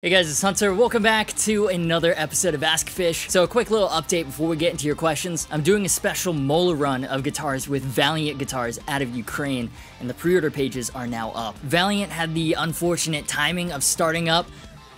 Hey guys, it's Hunter. Welcome back to another episode of Ask Gufish. So a quick little update before we get into your questions. I'm doing a special Mola run of guitars with Valiant guitars out of Ukraine, and the pre-order pages are now up. Valiant had the unfortunate timing of starting up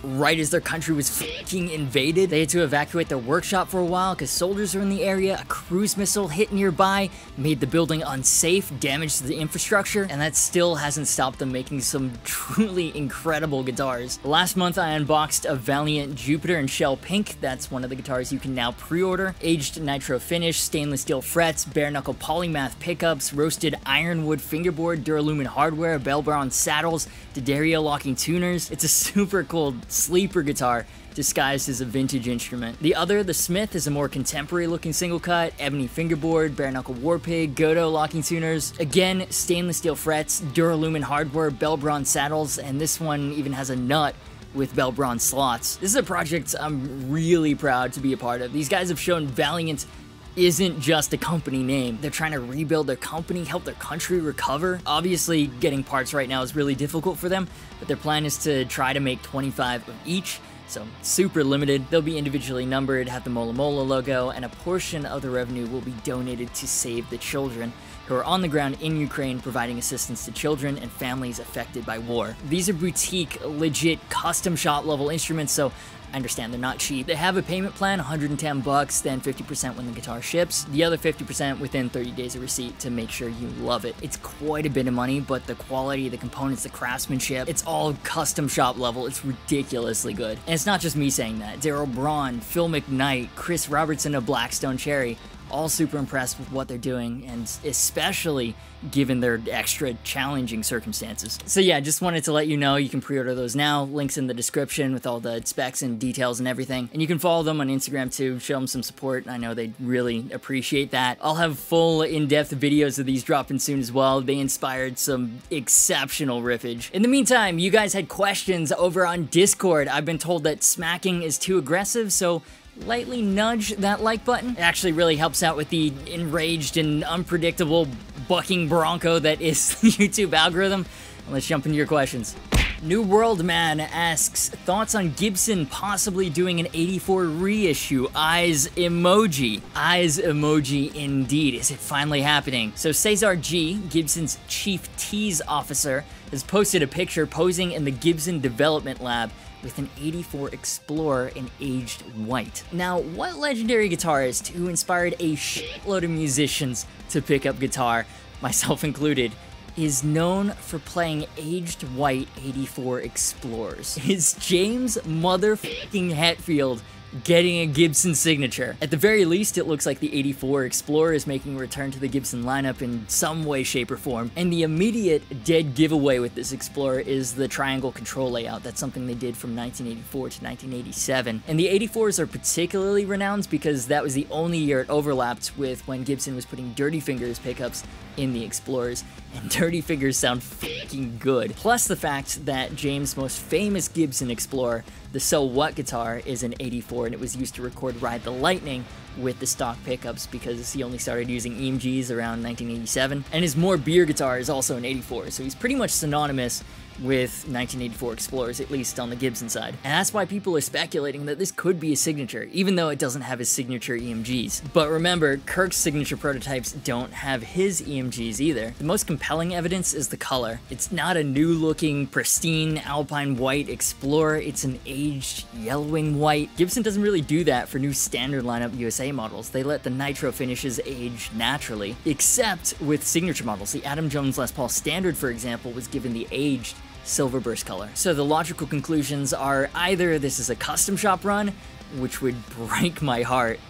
right as their country was fucking invaded. They had to evacuate their workshop for a while because soldiers were in the area, a cruise missile hit nearby, made the building unsafe, damaged the infrastructure, and that still hasn't stopped them making some truly incredible guitars. Last month I unboxed a Valiant Jupiter and Shell Pink, that's one of the guitars you can now pre-order. Aged nitro finish, stainless steel frets, bare knuckle polymath pickups, roasted ironwood fingerboard, Duralumin hardware, bell bronze saddles, D'Addario locking tuners. It's a super cool sleeper guitar disguised as a vintage instrument. The other, the Smith, is a more contemporary looking single cut, ebony fingerboard, bare knuckle warpig, Gotoh locking tuners. Again, stainless steel frets, Duralumin hardware, bell bronze saddles, and this one even has a nut with bell bronze slots. This is a project I'm really proud to be a part of. These guys have shown valiant isn't just a company name. They're trying to rebuild their company, help their country recover. Obviously, getting parts right now is really difficult for them, but their plan is to try to make 25 of each. So, super limited. They'll be individually numbered, have the Mola Mola logo, and a portion of the revenue will be donated to Save the Children, who are on the ground in Ukraine providing assistance to children and families affected by war. These are boutique, legit, custom shop level instruments, so I understand they're not cheap. They have a payment plan, 110 bucks, then 50% when the guitar ships. The other 50% within 30 days of receipt to make sure you love it. It's quite a bit of money, but the quality, the components, the craftsmanship, it's all custom shop level. It's ridiculously good. And it's not just me saying that. Daryl Braun, Phil McKnight, Chris Robertson of Black Stone Cherry, all super impressed with what they're doing, and especially given their extra challenging circumstances. So yeah, just wanted to let you know you can pre-order those now. Links in the description with all the specs and details and everything. And you can follow them on Instagram too, show them some support. I know they really appreciate that. I'll have full in-depth videos of these dropping soon as well. They inspired some exceptional riffage. In the meantime, you guys had questions over on Discord. I've been told that smacking is too aggressive, so lightly nudge that like button. It actually really helps out with the enraged and unpredictable bucking bronco that is the YouTube algorithm. Let's jump into your questions. New World Man asks, thoughts on Gibson possibly doing an 84 reissue? Eyes emoji. Eyes emoji indeed. Is it finally happening? So Cesar G, Gibson's chief tease officer, has posted a picture posing in the Gibson Development Lab with an 84 Explorer in aged white. Now, what legendary guitarist who inspired a shitload of musicians to pick up guitar, myself included, is known for playing aged white 84 Explorers? Is James motherfucking Hetfield getting a Gibson signature. At the very least, it looks like the 84 Explorer is making a return to the Gibson lineup in some way, shape, or form. And the immediate dead giveaway with this Explorer is the triangle control layout. That's something they did from 1984 to 1987. And the 84s are particularly renowned because that was the only year it overlapped with when Gibson was putting Dirty Fingers pickups in the Explorers, and Dirty Fingers sound fucking good. Plus the fact that James' most famous Gibson Explorer, the So What guitar, is an 84 and it was used to record Ride the Lightning with the stock pickups because he only started using EMGs around 1987. And his More Beer guitar is also an 84, so he's pretty much synonymous with 1984 Explorers, at least on the Gibson side. And that's why people are speculating that this could be a signature, even though it doesn't have his signature EMGs. But remember, Kirk's signature prototypes don't have his EMGs either. The most compelling evidence is the color. It's not a new looking, pristine Alpine white Explorer, it's an aged yellowing white. Gibson doesn't really do that for new standard lineup USA models. They let the nitro finishes age naturally, except with signature models. The Adam Jones Les Paul Standard, for example, was given the aged silver burst color. So the logical conclusions are either this is a custom shop run, which would break my heart,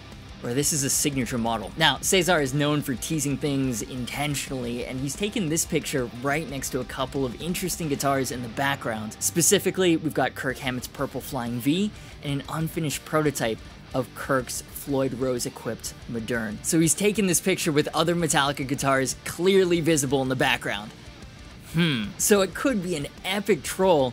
or this is a signature model. Now, Cesar is known for teasing things intentionally, and he's taken this picture right next to a couple of interesting guitars in the background. Specifically, we've got Kirk Hammett's Purple Flying V and an unfinished prototype of Kirk's Floyd Rose equipped Modern. So he's taken this picture with other Metallica guitars clearly visible in the background. Hmm. So it could be an epic troll,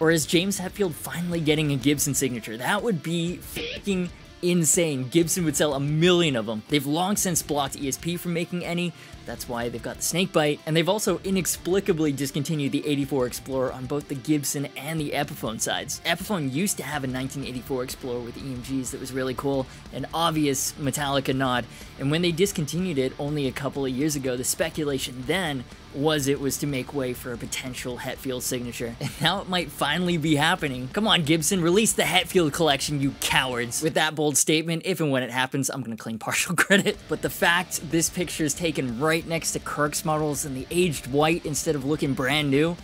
or is James Hetfield finally getting a Gibson signature? That would be fucking insane. Gibson would sell a million of them. They've long since blocked ESP from making any, That's why they've got the Snakebyte, and they've also inexplicably discontinued the 84 Explorer on both the Gibson and the Epiphone sides. Epiphone used to have a 1984 Explorer with EMGs that was really cool, an obvious Metallica nod, and when they discontinued it only a couple of years ago, the speculation then was it was to make way for a potential Hetfield signature. And now it might finally be happening. Come on, Gibson, release the Hetfield collection, you cowards. With that bold statement, if and when it happens, I'm gonna claim partial credit. But the fact this picture is taken right next to Kirk's models and the aged white instead of looking brand new,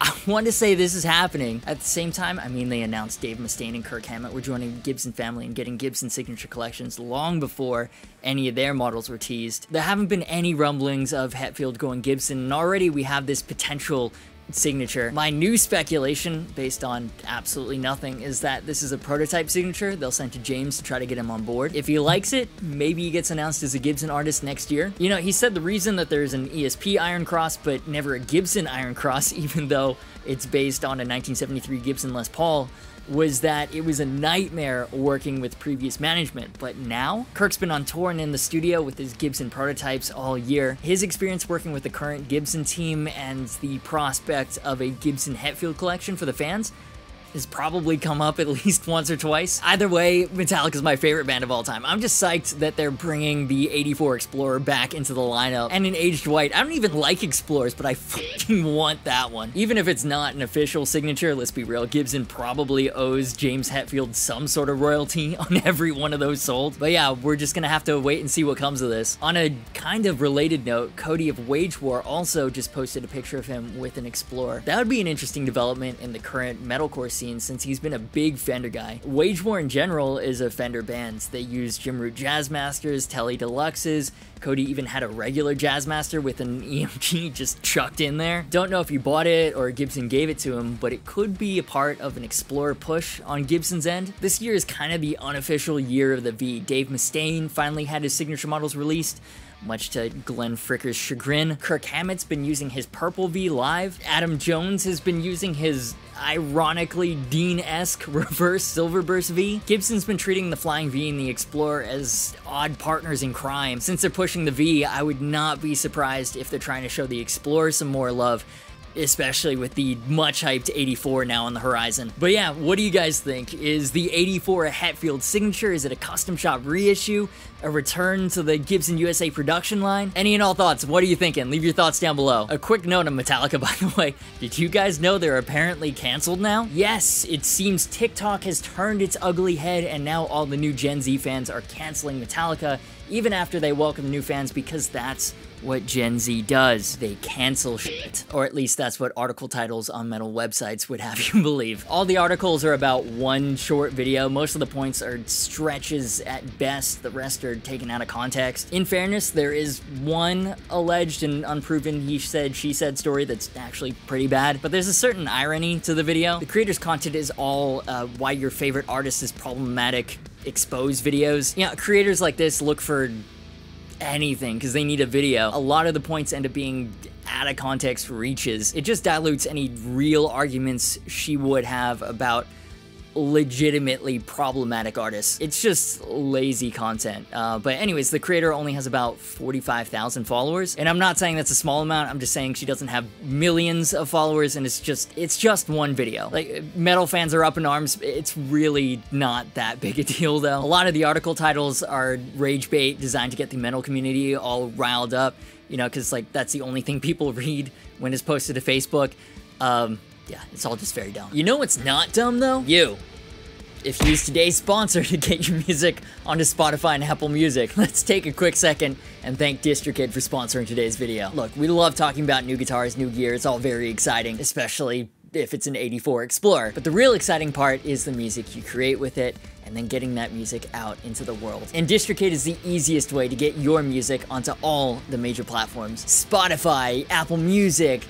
I want to say this is happening. At the same time, I mean, they announced Dave Mustaine and Kirk Hammett were joining the Gibson family and getting Gibson signature collections long before any of their models were teased. There haven't been any rumblings of Hetfield going Gibson, and already we have this potential signature. My new speculation, based on absolutely nothing, is that this is a prototype signature they'll send to James to try to get him on board. If he likes it, maybe he gets announced as a Gibson artist next year. You know, he said the reason that there's an ESP Iron Cross, but never a Gibson Iron Cross, even though it's based on a 1973 Gibson Les Paul, was that it was a nightmare working with previous management. But now, Kirk's been on tour and in the studio with his Gibson prototypes all year. His experience working with the current Gibson team and the prospect of a Gibson Hetfield collection for the fans has probably come up at least once or twice. Either way, Metallica is my favorite band of all time. I'm just psyched that they're bringing the 84 Explorer back into the lineup. And in Aged White, I don't even like Explorers, but I fucking want that one. Even if it's not an official signature, let's be real, Gibson probably owes James Hetfield some sort of royalty on every one of those sold. But yeah, we're just gonna have to wait and see what comes of this. On a kind of related note, Cody of Wage War also just posted a picture of him with an Explorer. That would be an interesting development in the current metalcore scene since he's been a big Fender guy. Wage War in general is a Fender band. They use Jim Root Jazzmasters, Tele Deluxes, Cody even had a regular Jazzmaster with an EMG just chucked in there. Don't know if he bought it or Gibson gave it to him, but it could be a part of an Explorer push on Gibson's end. This year is kind of the unofficial year of the V. Dave Mustaine finally had his signature models released much to Glenn Fricker's chagrin. Kirk Hammett's been using his Purple V live. Adam Jones has been using his ironically Dean-esque reverse Silverburst V. Gibson's been treating the Flying V and the Explorer as odd partners in crime. Since they're pushing the V, I would not be surprised if they're trying to show the Explorer some more love especially with the much hyped 84 now on the horizon. But yeah, what do you guys think? Is the 84 a Hetfield signature? Is it a custom shop reissue? A return to the Gibson USA production line? Any and all thoughts, what are you thinking? Leave your thoughts down below. A quick note on Metallica, by the way. Did you guys know they're apparently canceled now? Yes, it seems TikTok has turned its ugly head and now all the new Gen Z fans are canceling Metallica even after they welcome new fans because that's what Gen Z does. They cancel shit. Or at least that's what article titles on metal websites would have you believe. All the articles are about one short video. Most of the points are stretches at best. The rest are taken out of context. In fairness, there is one alleged and unproven he said, she said story that's actually pretty bad, but there's a certain irony to the video. The creator's content is all uh, why your favorite artist is problematic expose videos. Yeah, creators like this look for anything because they need a video. A lot of the points end up being out of context reaches. It just dilutes any real arguments she would have about legitimately problematic artists. It's just lazy content. Uh, but anyways, the creator only has about 45,000 followers. And I'm not saying that's a small amount. I'm just saying she doesn't have millions of followers and it's just, it's just one video. Like metal fans are up in arms. It's really not that big a deal though. A lot of the article titles are rage bait designed to get the metal community all riled up, you know, cause like that's the only thing people read when it's posted to Facebook. Um, yeah, it's all just very dumb. You know what's not dumb though? You. If you use today's sponsor to get your music onto Spotify and Apple Music, let's take a quick second and thank DistroKid for sponsoring today's video. Look, we love talking about new guitars, new gear, it's all very exciting, especially if it's an 84 Explorer. But the real exciting part is the music you create with it and then getting that music out into the world. And DistroKid is the easiest way to get your music onto all the major platforms. Spotify, Apple Music,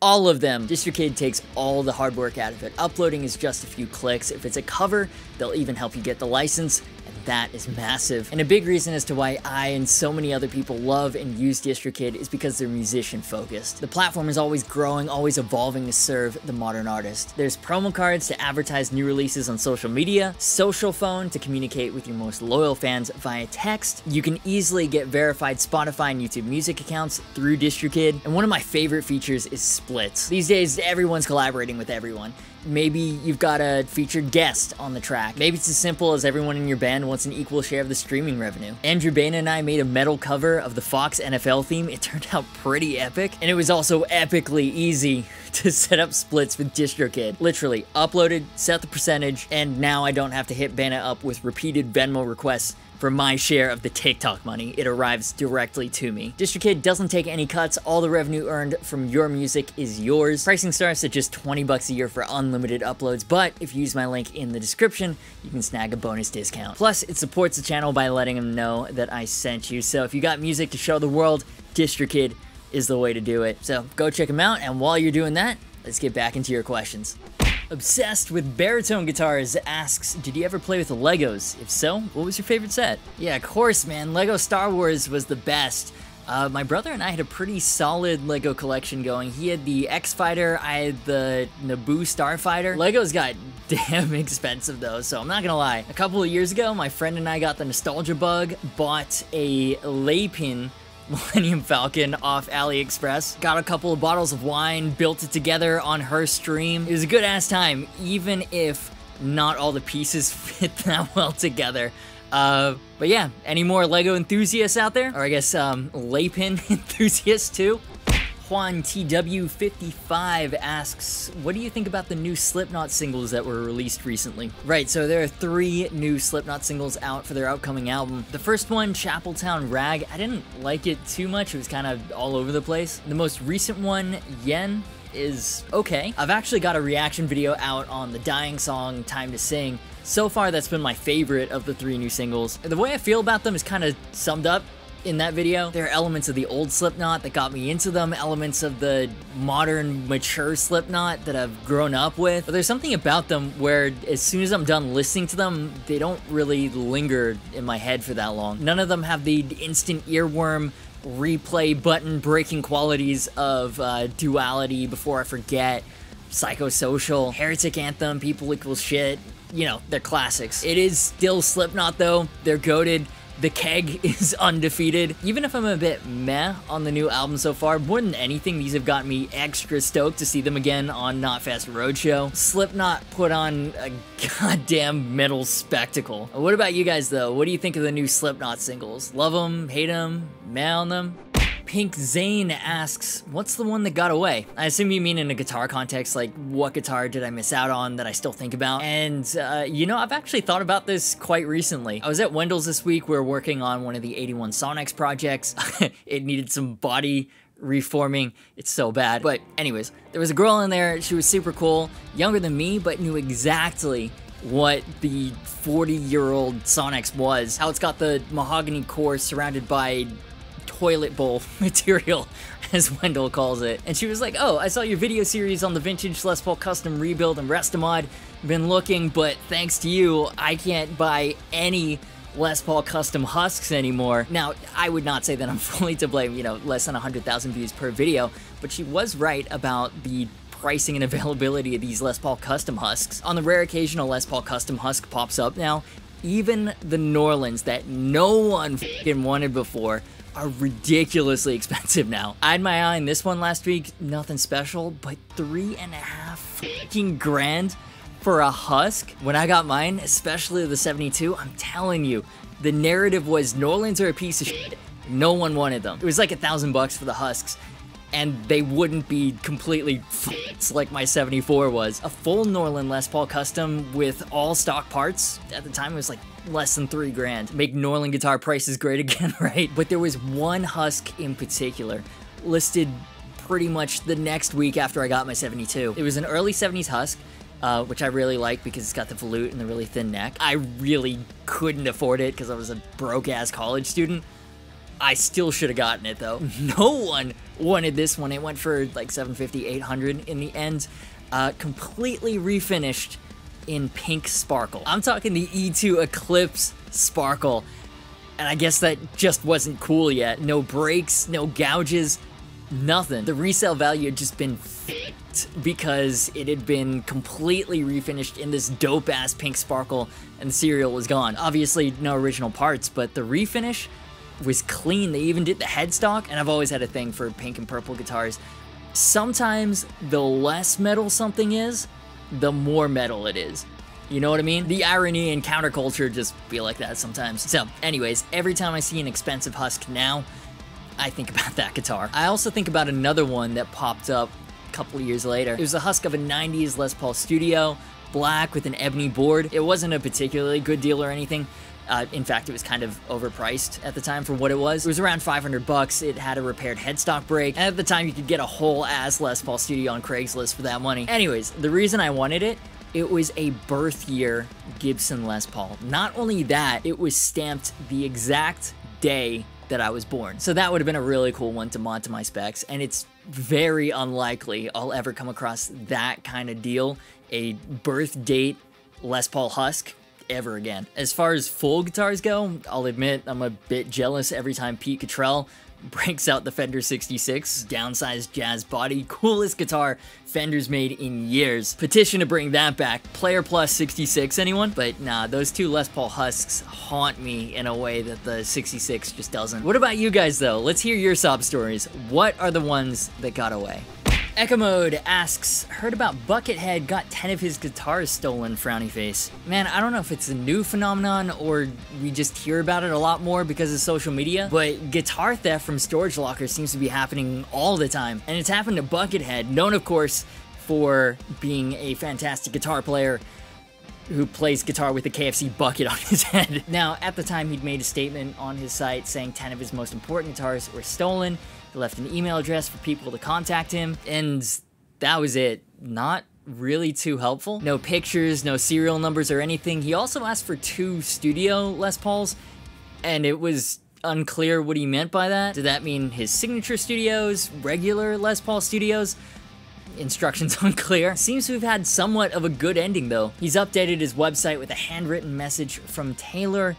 all of them. DistroKid takes all the hard work out of it. Uploading is just a few clicks. If it's a cover, they'll even help you get the license that is massive. And a big reason as to why I and so many other people love and use DistroKid is because they're musician focused. The platform is always growing, always evolving to serve the modern artist. There's promo cards to advertise new releases on social media, social phone to communicate with your most loyal fans via text. You can easily get verified Spotify and YouTube music accounts through DistroKid. And one of my favorite features is splits. These days, everyone's collaborating with everyone. Maybe you've got a featured guest on the track. Maybe it's as simple as everyone in your band wants an equal share of the streaming revenue. Andrew Baena and I made a metal cover of the Fox NFL theme. It turned out pretty epic, and it was also epically easy to set up splits with DistroKid. Literally, uploaded, set the percentage, and now I don't have to hit Baena up with repeated Venmo requests for my share of the TikTok money. It arrives directly to me. DistroKid doesn't take any cuts. All the revenue earned from your music is yours. Pricing starts at just 20 bucks a year for unlimited uploads, but if you use my link in the description, you can snag a bonus discount. Plus, it supports the channel by letting them know that I sent you. So if you got music to show the world, DistroKid is the way to do it. So go check them out, and while you're doing that, let's get back into your questions. Obsessed with baritone guitars asks, did you ever play with Legos? If so, what was your favorite set? Yeah, of course, man. Lego Star Wars was the best. Uh, my brother and I had a pretty solid Lego collection going. He had the X-Fighter, I had the Naboo Starfighter. Legos got damn expensive though, so I'm not gonna lie. A couple of years ago, my friend and I got the nostalgia bug, bought a Lepin Millennium Falcon off AliExpress. Got a couple of bottles of wine, built it together on her stream. It was a good ass time, even if not all the pieces fit that well together. Uh, but yeah, any more LEGO enthusiasts out there? Or I guess, um, Lepin enthusiasts too? Juan TW55 asks, what do you think about the new Slipknot singles that were released recently? Right, so there are three new Slipknot singles out for their upcoming album. The first one, Chapeltown Rag, I didn't like it too much. It was kind of all over the place. The most recent one, Yen, is okay. I've actually got a reaction video out on the dying song Time to Sing. So far, that's been my favorite of the three new singles. The way I feel about them is kind of summed up in that video. There are elements of the old Slipknot that got me into them, elements of the modern, mature Slipknot that I've grown up with. But there's something about them where as soon as I'm done listening to them, they don't really linger in my head for that long. None of them have the instant earworm replay button breaking qualities of uh, duality before I forget, psychosocial, heretic anthem, people equal shit. You know, they're classics. It is still Slipknot though. They're goaded. The keg is undefeated. Even if I'm a bit meh on the new album so far, more than anything, these have got me extra stoked to see them again on Knotfest Roadshow. Slipknot put on a goddamn metal spectacle. What about you guys though? What do you think of the new Slipknot singles? Love them? Hate them? Meh on them? Pink Zane asks, what's the one that got away? I assume you mean in a guitar context, like what guitar did I miss out on that I still think about? And, uh, you know, I've actually thought about this quite recently. I was at Wendell's this week, we are working on one of the 81 Sonex projects. it needed some body reforming. It's so bad. But anyways, there was a girl in there, she was super cool, younger than me, but knew exactly what the 40 year old Sonex was. How it's got the mahogany core surrounded by toilet bowl material, as Wendell calls it. And she was like, oh, I saw your video series on the vintage Les Paul custom rebuild and Restomod. Been looking, but thanks to you, I can't buy any Les Paul custom husks anymore. Now, I would not say that I'm fully to blame, you know, less than 100,000 views per video, but she was right about the pricing and availability of these Les Paul custom husks. On the rare occasion a Les Paul custom husk pops up now, even the Norlins that no one wanted before are ridiculously expensive now. I had my eye on this one last week, nothing special, but three and a half fucking grand for a husk. When I got mine, especially the 72, I'm telling you, the narrative was Norlins are a piece of shit. No one wanted them. It was like a thousand bucks for the husks and they wouldn't be completely like my 74 was. A full Norlin Les Paul custom with all stock parts, at the time it was like less than three grand. Make Norlin guitar prices great again, right? But there was one husk in particular listed pretty much the next week after I got my 72. It was an early 70s husk, uh, which I really like because it's got the volute and the really thin neck. I really couldn't afford it because I was a broke-ass college student, I still should have gotten it though. No one wanted this one. It went for like 750, 800 in the end. Uh, completely refinished in pink sparkle. I'm talking the E2 Eclipse sparkle. And I guess that just wasn't cool yet. No breaks, no gouges, nothing. The resale value had just been because it had been completely refinished in this dope ass pink sparkle and the serial was gone. Obviously, no original parts, but the refinish was clean. They even did the headstock, and I've always had a thing for pink and purple guitars. Sometimes the less metal something is, the more metal it is. You know what I mean? The irony and counterculture just feel like that sometimes. So, anyways, every time I see an expensive husk now, I think about that guitar. I also think about another one that popped up a couple of years later. It was a husk of a 90s Les Paul Studio, black with an ebony board. It wasn't a particularly good deal or anything. Uh, in fact, it was kind of overpriced at the time for what it was. It was around 500 bucks. It had a repaired headstock break. And at the time, you could get a whole ass Les Paul Studio on Craigslist for that money. Anyways, the reason I wanted it it was a birth year Gibson Les Paul. Not only that, it was stamped the exact day that I was born. So that would have been a really cool one to mod to my specs, and it's very unlikely I'll ever come across that kind of deal, a birth date Les Paul Husk, ever again. As far as full guitars go, I'll admit I'm a bit jealous every time Pete Cottrell breaks out the Fender 66, downsized jazz body, coolest guitar Fender's made in years. Petition to bring that back. Player Plus 66, anyone? But nah, those two Les Paul Husks haunt me in a way that the 66 just doesn't. What about you guys though? Let's hear your sob stories. What are the ones that got away? Echo Mode asks, heard about Buckethead got 10 of his guitars stolen, frowny face. Man, I don't know if it's a new phenomenon or we just hear about it a lot more because of social media, but guitar theft from storage lockers seems to be happening all the time. And it's happened to Buckethead, known of course for being a fantastic guitar player who plays guitar with a KFC bucket on his head. Now, at the time, he'd made a statement on his site saying 10 of his most important guitars were stolen, he left an email address for people to contact him, and that was it. Not really too helpful. No pictures, no serial numbers or anything. He also asked for two studio Les Pauls, and it was unclear what he meant by that. Did that mean his signature studios, regular Les Paul studios? Instructions unclear. Seems to have had somewhat of a good ending though. He's updated his website with a handwritten message from Taylor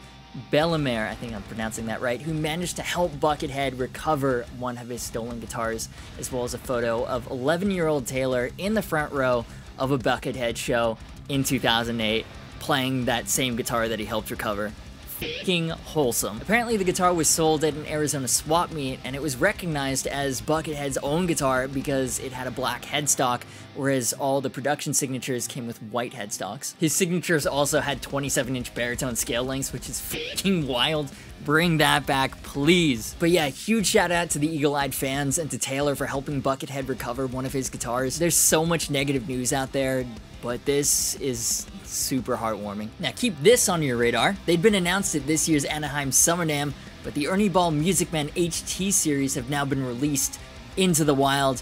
Bellemare, I think I'm pronouncing that right, who managed to help Buckethead recover one of his stolen guitars, as well as a photo of 11 year old Taylor in the front row of a Buckethead show in 2008, playing that same guitar that he helped recover fucking wholesome. Apparently the guitar was sold at an Arizona swap meet and it was recognized as Buckethead's own guitar because it had a black headstock, whereas all the production signatures came with white headstocks. His signatures also had 27 inch baritone scale lengths, which is fucking wild. Bring that back, please. But yeah, huge shout out to the eagle-eyed fans and to Taylor for helping Buckethead recover one of his guitars. There's so much negative news out there, but this is super heartwarming. Now keep this on your radar. They'd been announced at this year's Anaheim Summer NAMM, but the Ernie Ball Music Man HT series have now been released into the wild.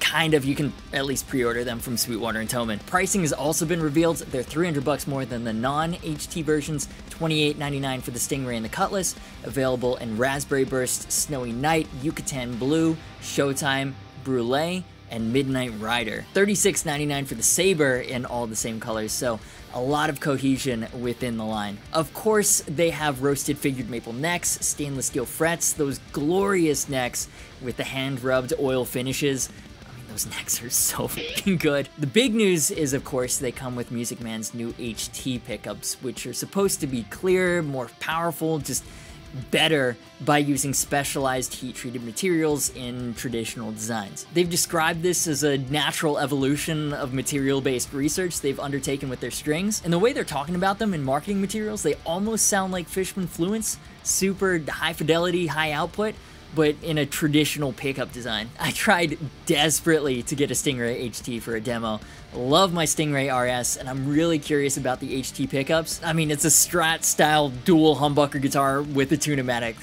Kind of, you can at least pre-order them from Sweetwater and Thomann. Pricing has also been revealed. They're 300 bucks more than the non-HT versions, 28.99 for the Stingray and the Cutlass, available in Raspberry Burst, Snowy Night, Yucatan Blue, Showtime, Brulee, and Midnight Rider. $36.99 for the Sabre in all the same colors, so a lot of cohesion within the line. Of course, they have roasted figured maple necks, stainless steel frets, those glorious necks with the hand-rubbed oil finishes. I mean, those necks are so fucking good. The big news is, of course, they come with Music Man's new HT pickups, which are supposed to be clearer, more powerful, just better by using specialized heat-treated materials in traditional designs. They've described this as a natural evolution of material-based research they've undertaken with their strings, and the way they're talking about them in marketing materials, they almost sound like Fishman Fluence, super high fidelity, high output, but in a traditional pickup design. I tried desperately to get a Stingray HT for a demo. Love my Stingray RS, and I'm really curious about the HT pickups. I mean, it's a Strat-style dual humbucker guitar with a tune-o-matic.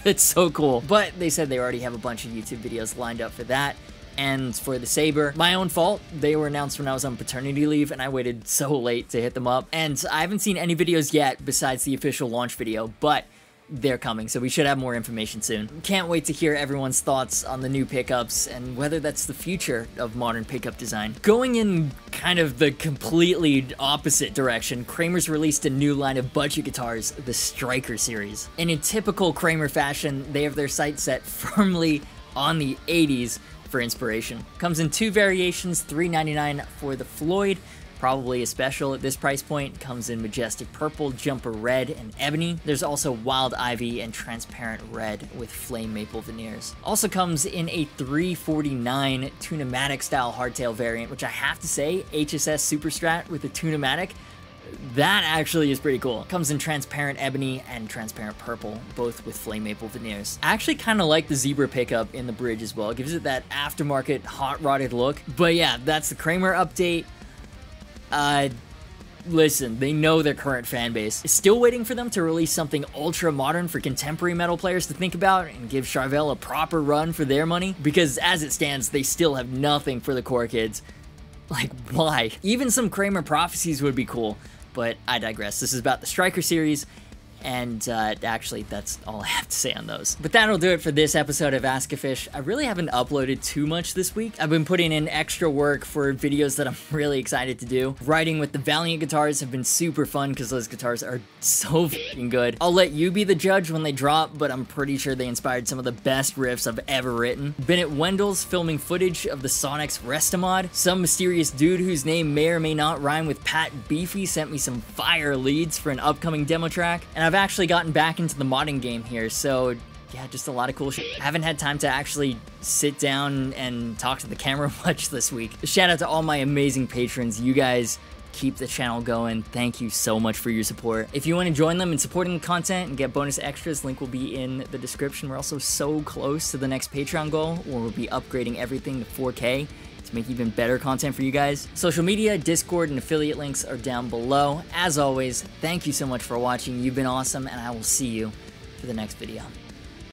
it's so cool. But they said they already have a bunch of YouTube videos lined up for that and for the Sabre. My own fault. They were announced when I was on paternity leave, and I waited so late to hit them up. And I haven't seen any videos yet besides the official launch video, but they're coming, so we should have more information soon. Can't wait to hear everyone's thoughts on the new pickups and whether that's the future of modern pickup design. Going in kind of the completely opposite direction, Kramer's released a new line of budget guitars, the Striker series. And in typical Kramer fashion, they have their sights set firmly on the 80s for inspiration. Comes in two variations, $3.99 for the Floyd, probably a special at this price point. Comes in majestic purple, jumper red, and ebony. There's also wild ivy and transparent red with flame maple veneers. Also comes in a 349 Tune-o-matic style hardtail variant, which I have to say, HSS Super Strat with the Tune-o-matic that actually is pretty cool. Comes in transparent ebony and transparent purple, both with flame maple veneers. I actually kind of like the zebra pickup in the bridge as well. It gives it that aftermarket hot rodded look. But yeah, that's the Kramer update. Uh, listen, they know their current fan base is still waiting for them to release something ultra modern for contemporary metal players to think about and give Charvel a proper run for their money because as it stands, they still have nothing for the core kids. Like, why? Even some Kramer prophecies would be cool, but I digress. This is about the Striker series, and uh, actually, that's all I have to say on those. But that'll do it for this episode of Ask Gufish. I really haven't uploaded too much this week. I've been putting in extra work for videos that I'm really excited to do. Writing with the Valiant guitars have been super fun because those guitars are so good. I'll let you be the judge when they drop, but I'm pretty sure they inspired some of the best riffs I've ever written. Been at Wendell's filming footage of the Sonex Restomod. Some mysterious dude whose name may or may not rhyme with Pat Beefy sent me some fire leads for an upcoming demo track. And I've I've actually gotten back into the modding game here, so yeah, just a lot of cool shit. I haven't had time to actually sit down and talk to the camera much this week. Shout out to all my amazing patrons. You guys keep the channel going. Thank you so much for your support. If you want to join them in supporting the content and get bonus extras, link will be in the description. We're also so close to the next Patreon goal where we'll be upgrading everything to 4K to make even better content for you guys. Social media, Discord, and affiliate links are down below. As always, thank you so much for watching. You've been awesome, and I will see you for the next video.